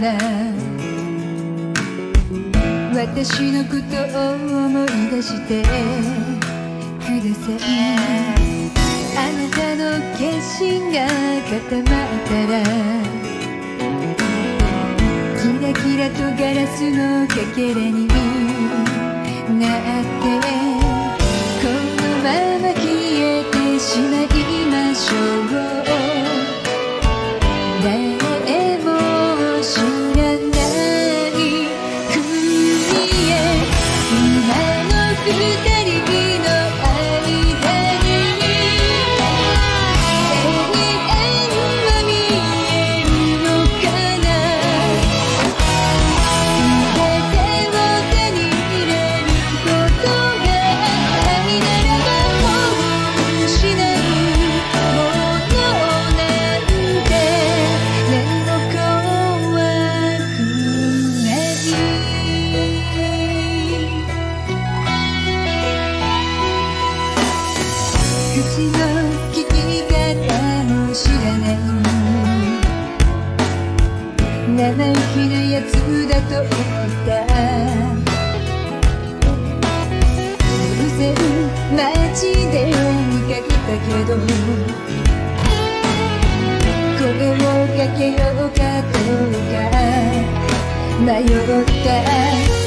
ら私のことを思い出してください。あなたの決心が固まったらキラキラとガラスのかけらになって口生意気なやつだと思った偶然街で見かけたけど声をかけようかどうか迷った。